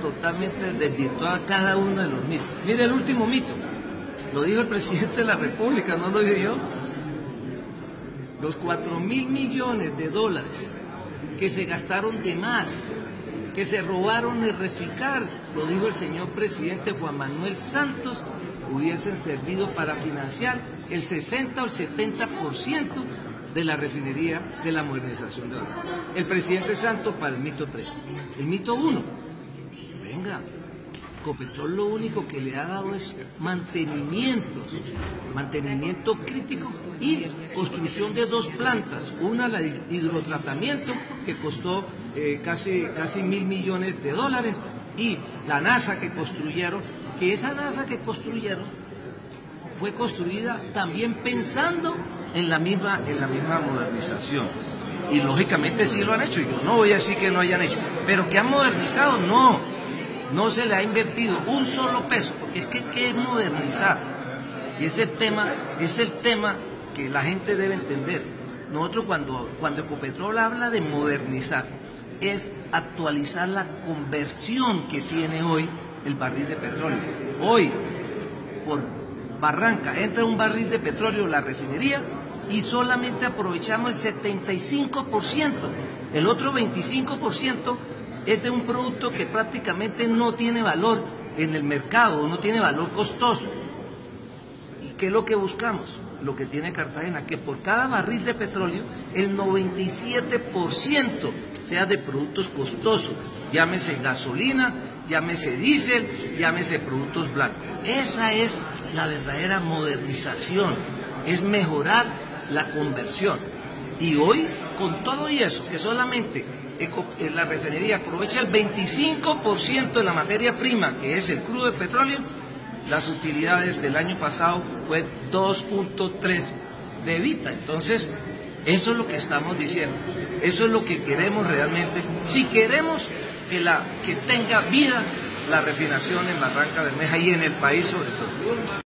totalmente desvirtuada cada uno de los mitos. Mire el último mito, lo dijo el presidente de la República, no lo dije yo. Los 4 mil millones de dólares que se gastaron de más, que se robaron el reficar, lo dijo el señor presidente Juan Manuel Santos, hubiesen servido para financiar el 60 o el 70% de la refinería de la modernización de la El presidente Santos para el mito 3. El mito 1, venga, Copetrol lo único que le ha dado es mantenimiento, mantenimiento crítico y construcción de dos plantas. Una, la hidrotratamiento, que costó eh, casi, casi mil millones de dólares, y la NASA que construyeron, que esa NASA que construyeron fue construida también pensando en la misma, en la misma modernización. Y lógicamente sí lo han hecho, yo no voy a decir que no hayan hecho, pero que han modernizado, no, no se le ha invertido un solo peso, porque es que ¿qué es modernizar? Y ese tema es el tema que la gente debe entender. Nosotros cuando, cuando Ecopetrol habla de modernizar, es actualizar la conversión que tiene hoy el barril de petróleo. Hoy, por Barranca, entra un barril de petróleo la refinería y solamente aprovechamos el 75%. El otro 25% es de un producto que prácticamente no tiene valor en el mercado, no tiene valor costoso. ¿Y qué es lo que buscamos? Lo que tiene Cartagena, que por cada barril de petróleo el 97% sea de productos costosos, llámese gasolina, llámese diésel, llámese productos blancos. Esa es la verdadera modernización, es mejorar la conversión. Y hoy, con todo y eso, que solamente en la refinería aprovecha el 25% de la materia prima, que es el crudo de petróleo, las utilidades del año pasado fue 2.3 de Vita. Entonces, eso es lo que estamos diciendo. Eso es lo que queremos realmente. Si queremos que, la, que tenga vida la refinación en Barranca Bermeja y en el país sobre todo.